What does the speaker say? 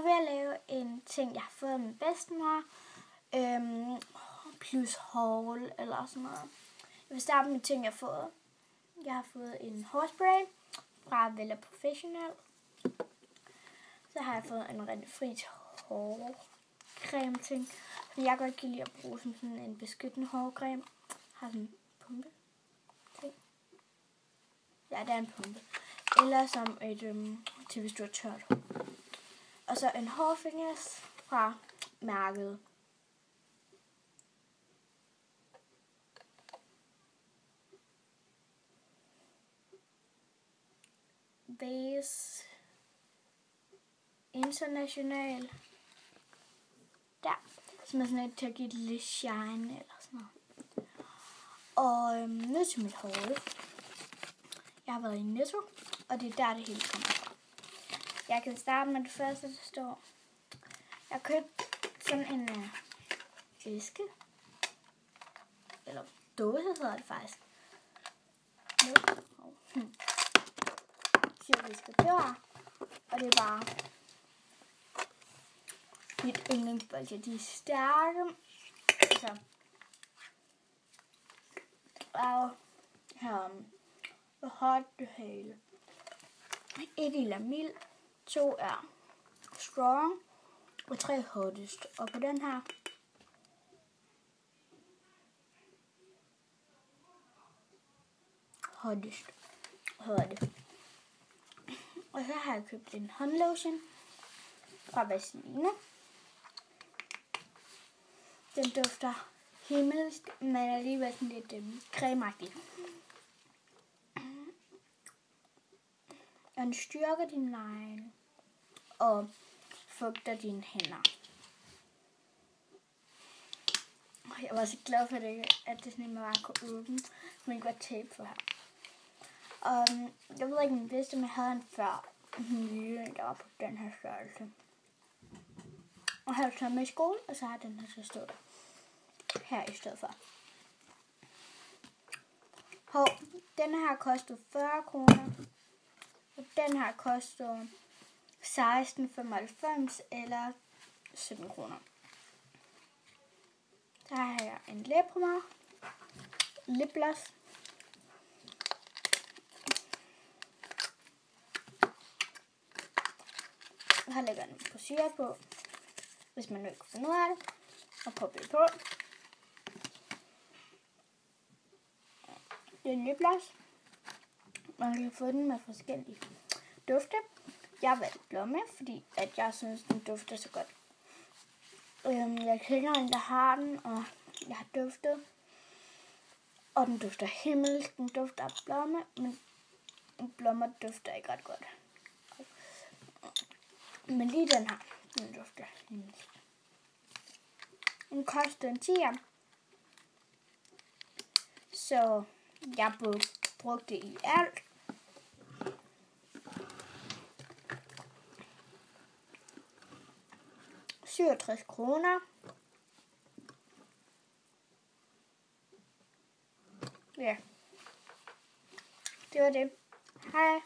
nu vil jeg lave en ting, jeg har fået af min bedstemor. Øhm, plus haul eller sådan noget. Jeg vil starte med ting, jeg har fået. Jeg har fået en hårspray fra Vella Professional. Så har jeg fået en rent fri hårcreme ting. Fordi jeg godt kan lide at bruge som sådan en beskyttende hårcreme. Har sådan en pumpe ting. Ja, det er en pumpe. Eller som et, øhm, til hvis du har tørt. Og så en hårfingers fra mærket Base International. Der. Som er sådan lidt til at give det lidt shine eller sådan noget. Og øhm, ned til mit hoved. Jeg har været i Netto, og det er der, det hele kommer fra. Jeg kan starte med det første, der står. Jeg købte sådan en øh, æske. Eller dåse hedder det faktisk. Nu. Oh. Hm tyrkiske dør. Og det er bare mit yndlingsbolde. De er stærke. Så. Og her hvor hot det hele. Et er mild, to er strong, og tre hottest. Og på den her, hottest hedder. Og så har jeg købt en håndlotion fra Vaseline. Den dufter himmelsk, men alligevel sådan lidt øh, cremeagtig. Den styrker din negle og fugter dine hænder. Jeg var så glad for det, at det sådan bare kunne åbne, så man ikke var tape for her. Og um, jeg ved ikke, om jeg vidste, om jeg havde en før nye, der var på den her størrelse. Og her taget med i skole, og så har den her så stået her i stedet for. Hov, den her kostede 40 kroner. Den her koster 16,95 eller 17 kroner. Så har jeg en læbepomade, lipgloss, Her lægger den på syre på, hvis man nu ikke kan finde ud af det. Og popper på. Det er en lipgloss. Man kan få den med forskellige dufte. Jeg valgte blomme, fordi at jeg synes, den dufter så godt. Øhm, jeg kender en, der har den, og jeg har duftet. Og den dufter himmelsk, den dufter af blomme, men blommer dufter ikke ret godt. Men lige den her, den dufter Den koster en 10 Så jeg brugte i alt. 67 kroner. Ja. Det var det. Hej.